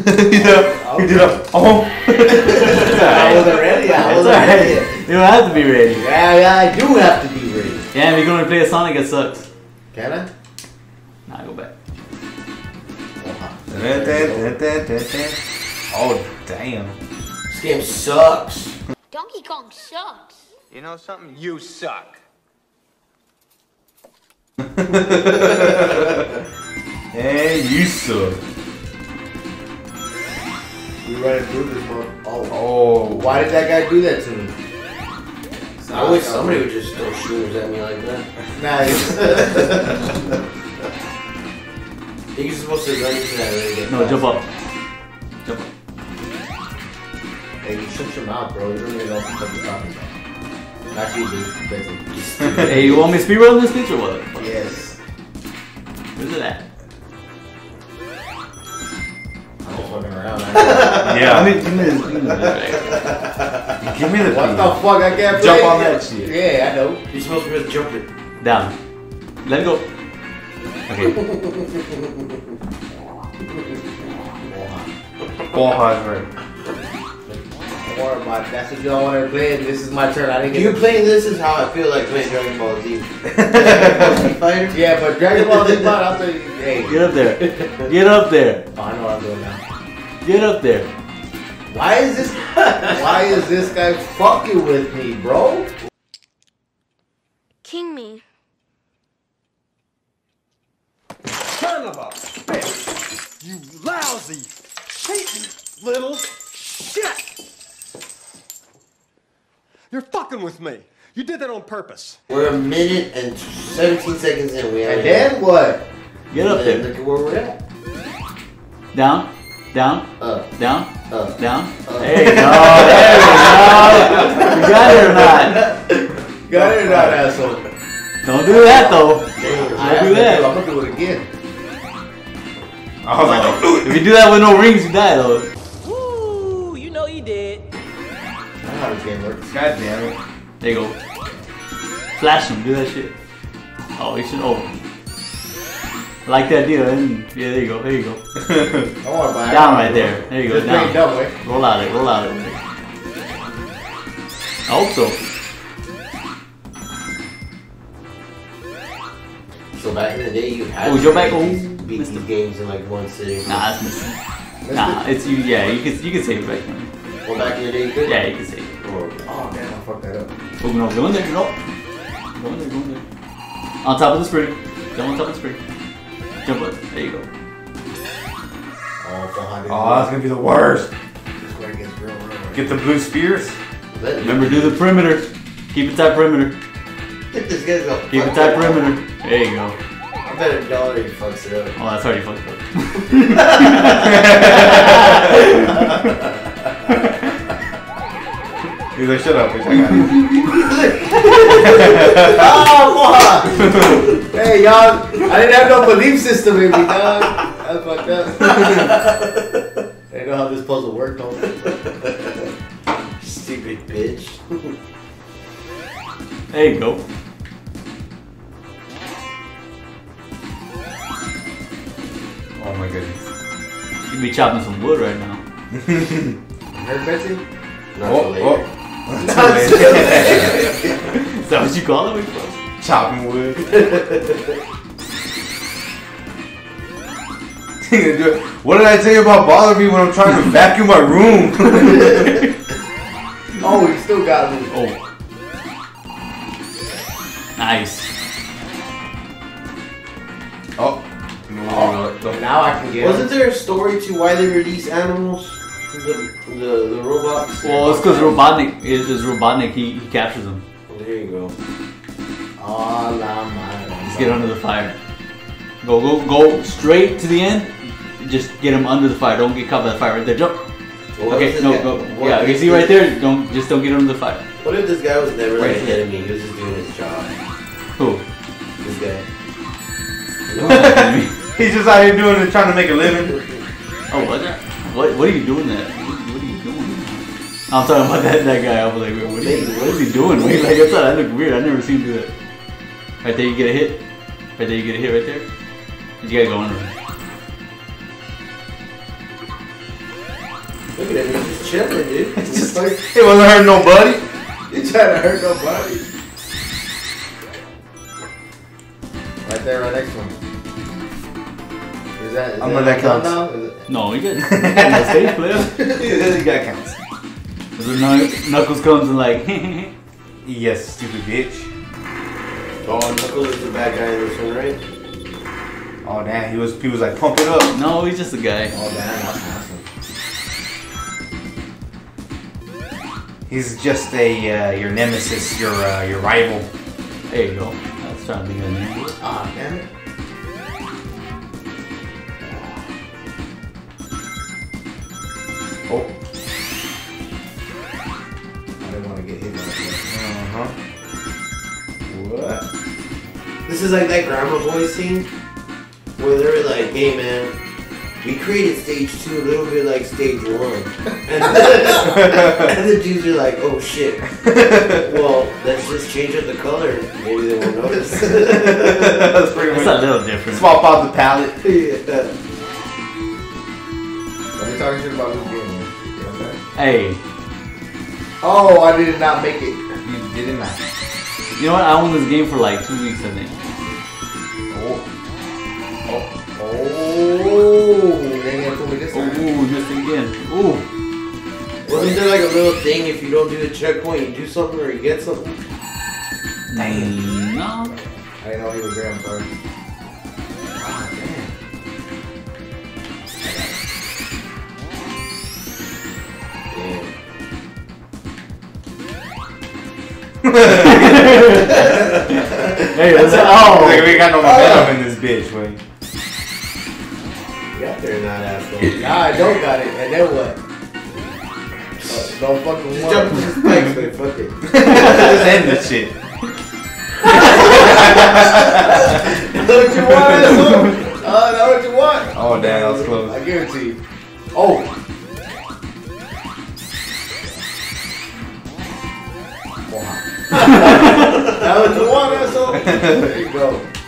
you know, you did a oh. I wasn't ready. I wasn't alright. ready. You don't have to be ready. Yeah, yeah, I do have to be ready. Yeah, if you're gonna play a Sonic, it sucks. Can I? Nah, go back. Oh damn. This game sucks. Donkey Kong sucks. You know something? You suck. Hey, you suck. We running through this one. Oh. Oh. Why did that guy do that to me? I wish somebody would just throw shooters at me like that. Nice. I think you're supposed to run into that and get No, past jump up. Jump up. Hey, you shut your mouth, bro. You don't even know what you're talking about. Not you, dude. Hey, you want me to speedrun this bitch or what? Yes. Where's it at? I'm just fucking around. I Yeah. Give me, give me this. Give me this. Give me the know. what the fuck? I can't Jump on that shit. Yeah, I know. You're supposed to be able to jump it. Down. Let me go. Okay. Ball hard right. Don't worry about it. That's what y'all want to play. This is my turn. I didn't get You playing this is how I feel like playing Dragon Ball Z. Street Fighter? Yeah, but Dragon Ball Z, man, I'll tell you. Hey. Get up there. Get up there. Oh, I know what I'm doing now. Get up there. Why is this? why is this guy fucking with me, bro? King me. Son of a bitch! You lousy, cheating little shit! You're fucking with me. You did that on purpose. We're a minute and 17 seconds in. We And haven't- then what? Get up there. Look at where we're at. Down. Down. Up, Down. Up. Down. Uh. There you go. There we go. You got it or not? Got it or not, asshole? Don't do that though. Don't do that. I'm gonna do it again. I was like, don't do it. If you do that with no rings, you die though. Woo! You know you did. I know how this game works. God damn it. There you go. Flash him. Do that shit. Oh, he should. Oh. Like that deal. And yeah, there you go. There you go. Don't worry about it. Down right there. There you go. Just bring it Down. down. Roll out it. Roll out it. I hope so. So back in the day, you had Oh, to back. beat Oh, these, beat missed these games in like one sitting. Nah, it's missing. Nah, it's you. Yeah, you can you can save it back then. Well, back in the day, you could. Yeah, you can save it. Oh, Oh damn, I fucked that up. Oh no, go in there. No. Go in there. Go in there. On top of the spring. Jump on top of the spring. Jump up. There you go. Oh, Oh, that's gonna be the worst. This where it gets real, real, real. Get the blue spears. Remember, do the perimeter. Keep it tight perimeter. this guy's go. Keep it tight perimeter. There you go. I bet a dollar he fucks it up. Oh, that's already fucked up. He's like, shut up, bitch. I got it. Oh, fuck! hey, y'all, I didn't have no belief system in me, dog. That's fucked up. I didn't know how this puzzle worked, though. Stupid bitch. There you go. Oh my goodness. You be chopping some wood right now. Heard Betsy? Not Oh, so late. oh. Is that what you call it? Chopping wood. what did I tell you about bother me when I'm trying to vacuum my room? Oh, he still got me. Oh. Nice. oh. Oh, No, now I can get Wasn't there a story to why they release animals? The, the, the robots? Well, it's because Robotnik is, is Robotnik. He, he captures them. There you go. Oh, la madre. Just get under the fire. Go, go, go straight to the end. Just get him under the fire. Don't get caught by the fire. Right there. Jump. What okay, no, guy- go. Yeah, you see right there. Don't just don't get under the fire. What if this guy was never Right ahead of me? He was just doing his job. Who? This guy. He's just out here doing it, trying to make a living. oh, what? that? What? What are you doing? That? What, are you doing? I'm talking about that that guy. I was like, what, is, what is he doing? Wait, like I thought I looked weird. I never seen him do that. Right there, you get a hit. Right there, you get a hit. Right there. You gotta go under. Look at him, he's just chilling, dude. Just like it wasn't hurting nobody. You trying to hurt nobody? Right there, right next to him. Is that? Is I'm that gonna let done counts. now? Is it- No, you get on the stage player. you got counts. So Knuck- Knuckles comes and like, Yes, stupid bitch. Oh, Knuckles is the bad guy in this one, right? Oh damn, he was he was like pump it up. no, he's just a guy. Oh damn, He's just a uh, your nemesis, your uh, your rival. There you go. I was trying to think of the name. Ah, damn it. Oh. I didn't want to get hit by that. Uh huh. What? This is like that Grandma's Boy scene where they're like, hey man, we created stage two a little bit like stage one. And, and the dudes are like, oh shit. Well, let's just change up the color. Maybe they won't notice. That's pretty It's a much. little different. Swap out the palette. yeah. Are we talking shit about this game, man? You know what I'm saying? Hey, Oh, I did not make it. You didn't matter. you know what? I own this game for like two weeks, I think. Again. Ooh. Wasn't there like a little thing if you don't do the checkpoint, you do something or you get something? Mm, No. I didn't know he was there. I'm sorry. Hey, that's Like, oh. we got no momentum in this bitch, wait. You there in that asshole. Nah, I don't got it. And then what? Uh, no fucking Just one. jump into spikes, man. Fuck it. Just end this shit. That's what you want, asshole? Uh, that's what you want. Oh damn, that was close. I guarantee you. Oh. That's what you want, asshole? There you go.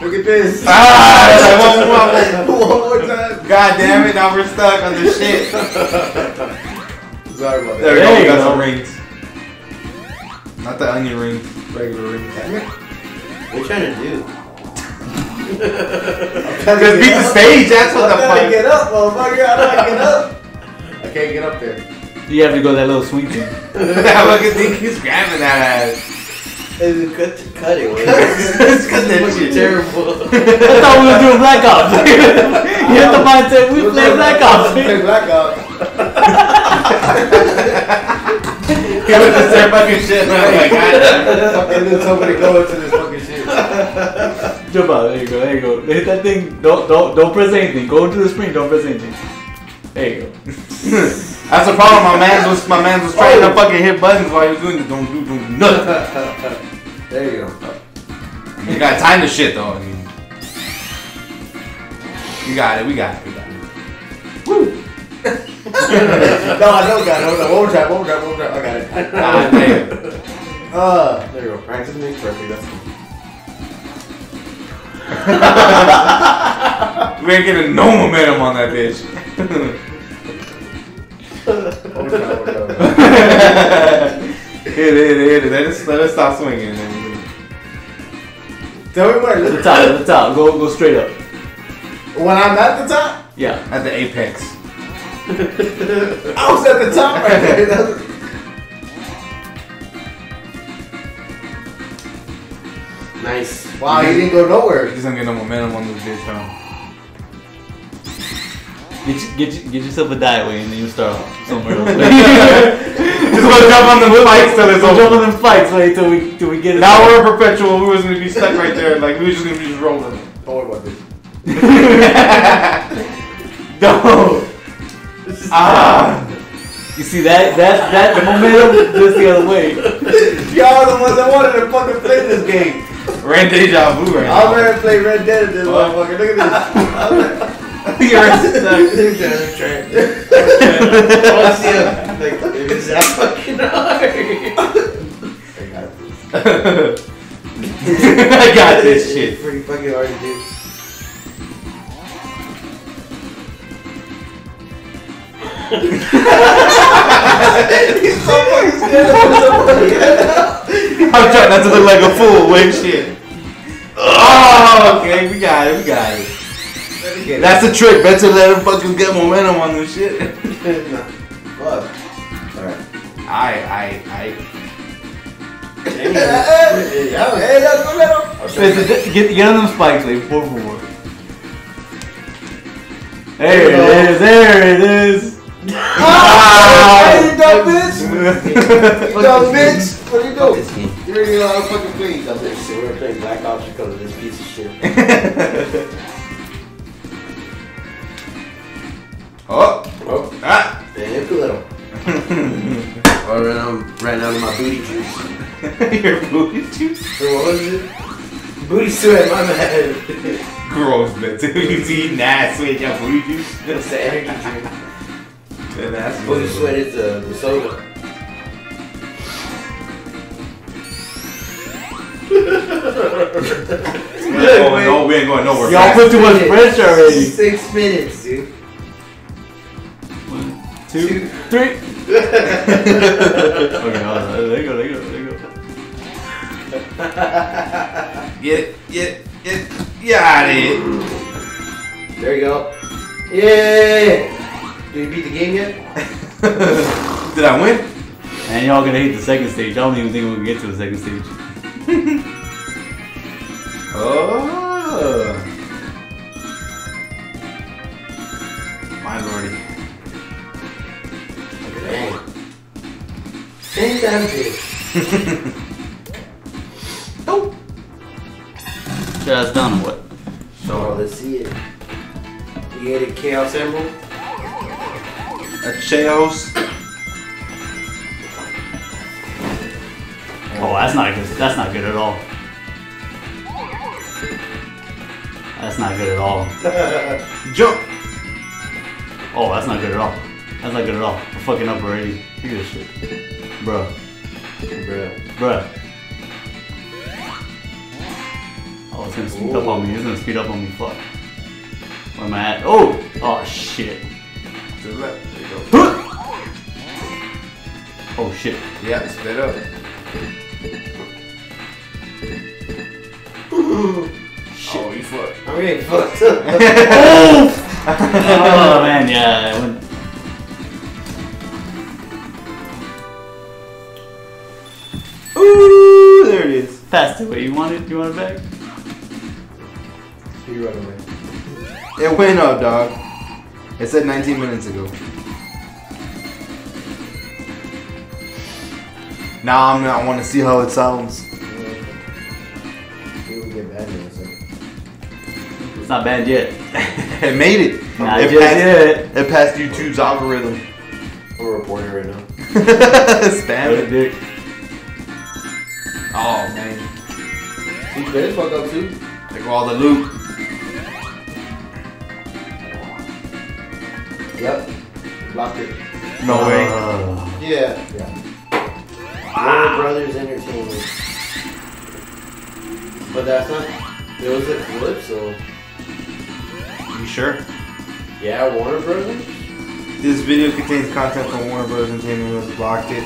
Look at this. Ah, one more, One more time. God damn it, now we're stuck on this shit. Sorry about There we that. go, There we you got go. some rings. Not the onion rings, regular rings. What you trying to do? Just beat the stage, that's what the I'm trying to fuck. get up, motherfucker. I'm trying to get up. I can't get up there. You have to go that little swing thing. that fucking thing keeps grabbing that ass. It's cut to cut it. It's 'cause that fucking shit. terrible. I thought we were doing Black Ops. you have the mindset we play Black Ops. Play Black Ops. He was just there fucking shit. man. I'm like, God damn. Fucking let somebody go into this fucking shit. Jump out. There you go. There you go. Hit that thing. Don't don't don't press anything. Go into the screen. Don't press anything. There you go. That's the problem. My man was my man was trying to oh. fucking hit buttons while he was doing this. Don't do, don't do nothing. There you go. You gotta time the shit though. I mean, you got it. We got it. We got it. No, I don't got it. One more time. One more time. One more time. I got it. God damn. Uh, There you go. Practice makes perfect. That's We ain't getting no momentum on that bitch. one more time. One hit it, hit it. Let us, let us stop swinging. And then we- Tell me where. The top. at The top. Go go straight up. When I'm at the top, Yeah. At the apex. I was at the top right there. Nice. Wow, he didn't go nowhere. Just don't get no momentum on this bitch, huh? Get get get yourself a diet way and then you start off somewhere else. Just gonna jump on the fights till it's Jump over. on them fights wait till we till we get it. Now we're in perpetual. We was gonna be stuck right there. Like we was just gonna be just rolling. Don't worry about this. No. Ah. You see that that that the momentum just the other way. Y'all are the ones that wanted to fucking play this game. We're in deja vu right I'm ready to play Red Dead in this motherfucker. Look at this. You're stuck. I want see him. Like, if it's that fucking hard. I got this It's shit. pretty fucking hard to do. He's so fucking scared of somebody. I'm trying not to look like a fool. Wait, shit. Oh, okay, we got it, we got it. That's the trick. Better let him fucking get momentum on this shit. Fuck. Alright. I, I, I. Hey, that's the middle. Get, get, get on them spikes, like four for four. There it is, there it is. Ah! Hey, you dumb bitch! You dumb bitch! What are you Fuck doing? this game. You already know how to fucking play, you dumb bitch. So we're playing Black Ops because of this piece of shit. Oh, Oh, ah. and a little. Oh, ran out, ran out of my booty juice. Your booty juice. What was it? Booty sweat, my man. Gross, man. He's eating ass with your booty juice. That's the energy drink. Yeah, that's Booty sweat is uh, the soda. Oh, no, we ain't going nowhere. Y'all put too much pressure already. Six minutes, dude. One, two, three. okay, hold on. There you go, there you go, there you go. Get it, get it, get it. Got it. There you go. Yeah. Did you beat the game yet? Did I win? And y'all gonna hate the second stage. I don't even think we can get to the second stage. Oh. Dang that bitch. Shit, that's done or what? So let's see it. You get a Chaos Emerald? A Cheos. Oh, that's not good. That's not good at all. That's not good at all. Jump. Oh, that's not good at all. That's not good at all. We're fucking up already. Look at this shit. Bruh. Bruh. Bruh. Oh, it's gonna speed up on me. It's gonna speed up on me. Fuck. Where am I at? Oh! Oh, shit. To the left. There you go. Oh, shit. Yeah, split up. Oh, you fucked. I'm getting fucked oh, up. Oh, man, yeah. Passed it. Wait, you want it? You want it back? You run away. It went up, dog. It said 19 minutes ago. Now I'm I want to see how it sounds. You will get bad in a second. It's not bad yet. it made it. Not it just passed, yet. It passed YouTube's algorithm. We're reporting right now. Spam it. Dick. Oh man. You better fuck up too. Take all the loot. Yep. Blocked it. No way. Uh, Yeah. Yeah. Warner Brothers Entertainment. But that's not. It was a clip, so. You sure? Yeah, Warner Brothers? This video contains content from Warner Bros. Entertainment who has blocked it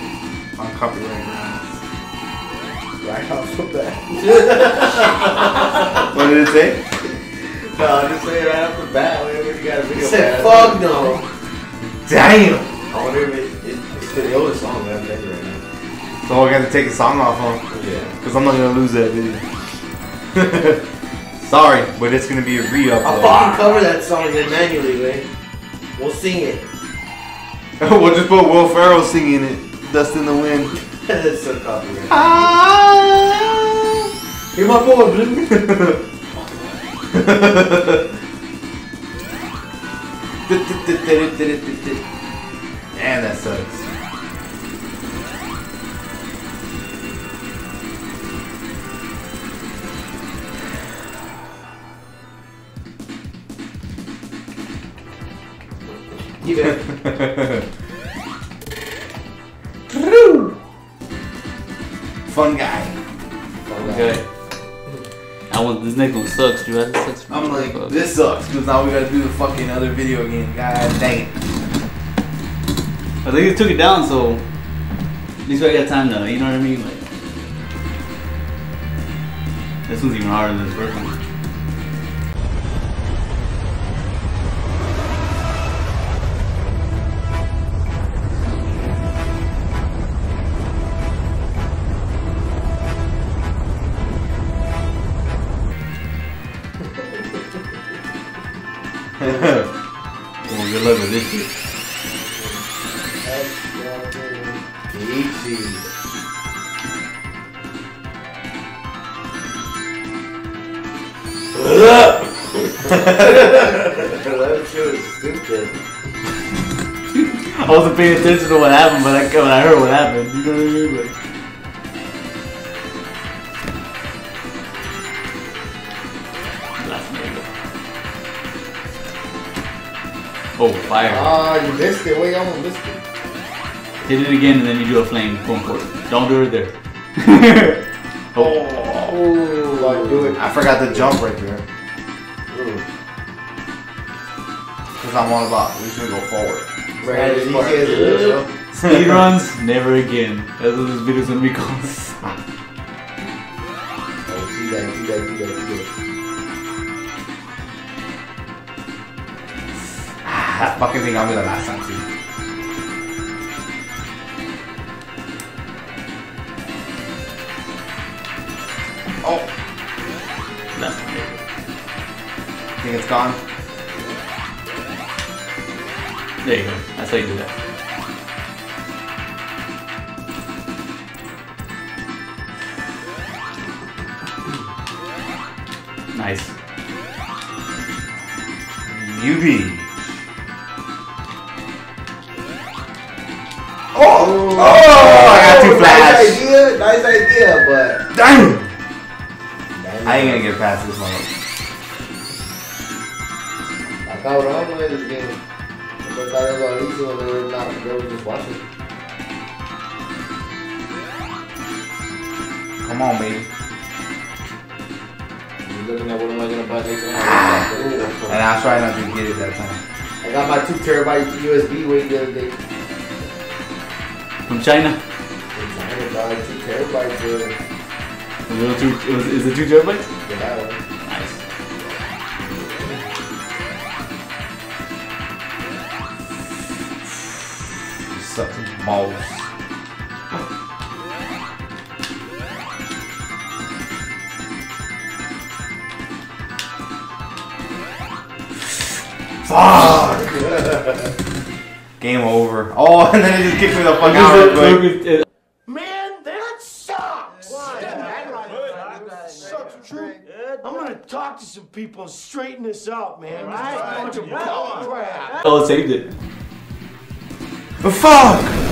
on copyright grounds. Right off so bad. What did it say? no, I'm just saying right off the bat. Whenever you got a video said, bad. fuck no. Damn. I wonder if it, it, it's the oldest song that I'm thinking right now. So I got to take a song off, huh? Yeah. Because I'm not gonna lose that video. Sorry, but it's gonna be a re-up. I'll fucking cover that song then manually, man. We'll sing it. we'll just put Will Ferrell singing it. Dust in the wind. That's so copyright. Ah! Hear my boy, blue. Man, that sucks. You bet. Fun guy. okay. That one, this next one sucks, dude. That sucks. I'm like, this sucks because now we gotta do the fucking other video again. God dang it. think least took it down, so at least I got time to, you know what I mean? Like, this one's even harder than this first one. Easy. that shit was stupid. I wasn't paying attention to what happened, but I, when I heard what happened, you know what I mean? Like, Oh, fire. Ah, you missed it. Wait, I almost missed it. Hit it again and then you do a flame. Boom, boom. Don't do it there. oh. Oh, I do it. I forgot to jump right there. Because I'm all about, we should go forward. Right, as easy as it is, bro. Speed runs, never again. That's what this video's gonna be called. Oh, see that, see that, see that, see that. That fucking thing got me the last time too. Oh, That's my favorite. I think it's gone. There you go. That's how you do that. Nice. UV. Oh! Oh! I got two flash. Nice idea, nice idea, but Damn! I ain't gonna get past this one. Está cabrón, güey, es que no está viendo a Alicia cuando they were not, they were just watching. Come on, baby. You're looking at what am I gonna buy next And one? I tried not to get it that time. I got my two terabyte USB wait the other day. From China. I'm trying to buy two terabytes The little two, it was, is it two terabytes? for that one. Nice. Suck some balls. Fuck! Game over. Oh, and then it just kicked me the fuck out real quick. It- Man, that sucks. Sucks, true. I'm gonna talk to some people and straighten this out, man. This is a bunch of bull crap. Oh, it saved it. Fuck!